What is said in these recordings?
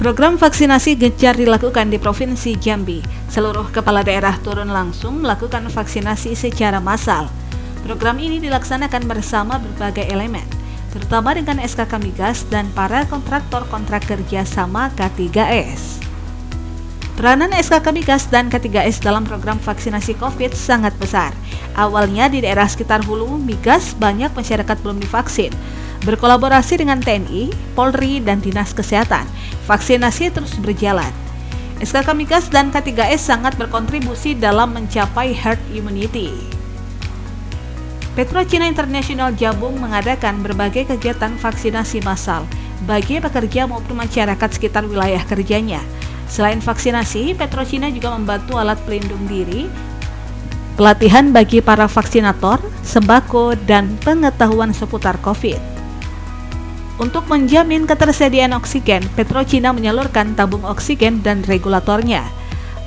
Program vaksinasi gencar dilakukan di Provinsi Jambi. Seluruh kepala daerah turun langsung melakukan vaksinasi secara massal. Program ini dilaksanakan bersama berbagai elemen, terutama dengan SKK Migas dan para kontraktor kontrak kerja sama K3S. Peranan SKK Migas dan K3S dalam program vaksinasi COVID sangat besar. Awalnya di daerah sekitar Hulu, Migas banyak masyarakat belum divaksin. Berkolaborasi dengan TNI, Polri, dan Dinas Kesehatan, vaksinasi terus berjalan. SKK Migas dan K3S sangat berkontribusi dalam mencapai herd immunity. Petro Cina International Jabung mengadakan berbagai kegiatan vaksinasi massal bagi pekerja maupun masyarakat sekitar wilayah kerjanya. Selain vaksinasi, Petro Cina juga membantu alat pelindung diri, pelatihan bagi para vaksinator, sembako, dan pengetahuan seputar COVID. Untuk menjamin ketersediaan oksigen, Petrocina menyalurkan tabung oksigen dan regulatornya.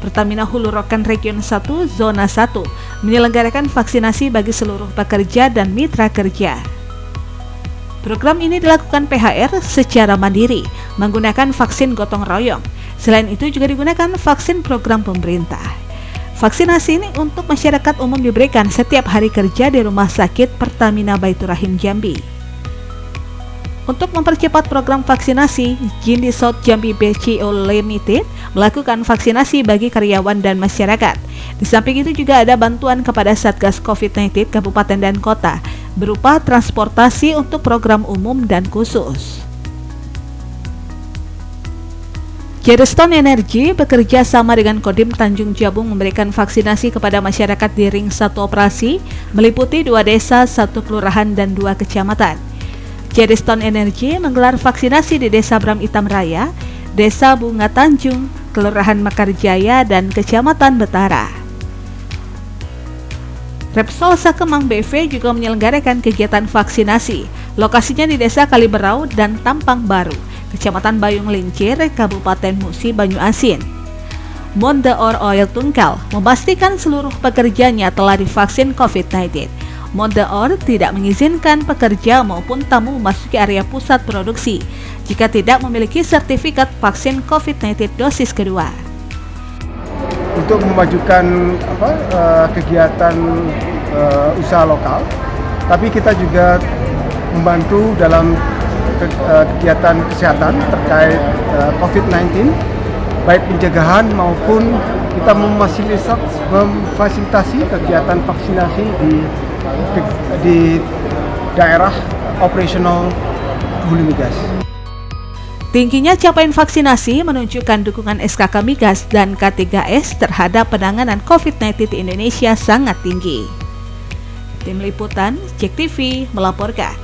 Pertamina Hulu Rokan Region 1 Zona 1 menyelenggarakan vaksinasi bagi seluruh pekerja dan mitra kerja. Program ini dilakukan PHR secara mandiri menggunakan vaksin gotong royong. Selain itu juga digunakan vaksin program pemerintah. Vaksinasi ini untuk masyarakat umum diberikan setiap hari kerja di Rumah Sakit Pertamina Baiturahim Jambi. Untuk mempercepat program vaksinasi, Jindi South Jambi BCO Limited melakukan vaksinasi bagi karyawan dan masyarakat. Di samping itu juga ada bantuan kepada Satgas COVID-19 Kabupaten dan Kota berupa transportasi untuk program umum dan khusus. Jadestone Energy bekerja sama dengan Kodim Tanjung Jabung memberikan vaksinasi kepada masyarakat di ring satu operasi meliputi dua desa, satu kelurahan, dan dua kecamatan. Jadiston Energy menggelar vaksinasi di Desa Bram Itam Raya, Desa Bunga Tanjung, Kelurahan Mekarjaya, dan Kecamatan Betara. Repsol Sakemang BV juga menyelenggarakan kegiatan vaksinasi. Lokasinya di Desa Kaliberau dan Tampang Baru, Kecamatan Bayung Lincir, Kabupaten Musi Banyu Asin. Monde Or Oil Tungkal memastikan seluruh pekerjanya telah divaksin COVID-19. Mondeor tidak mengizinkan pekerja maupun tamu memasuki area pusat produksi jika tidak memiliki sertifikat vaksin COVID-19 dosis kedua. Untuk memajukan apa, uh, kegiatan uh, usaha lokal, tapi kita juga membantu dalam ke, uh, kegiatan kesehatan terkait uh, COVID-19, baik pencegahan maupun kita memfasilitasi kegiatan vaksinasi di di daerah operasional Hulu Migas. Tingginya capaian vaksinasi menunjukkan dukungan SKK Migas dan K3S terhadap penanganan COVID-19 di Indonesia sangat tinggi. Tim Liputan, Cek TV melaporkan.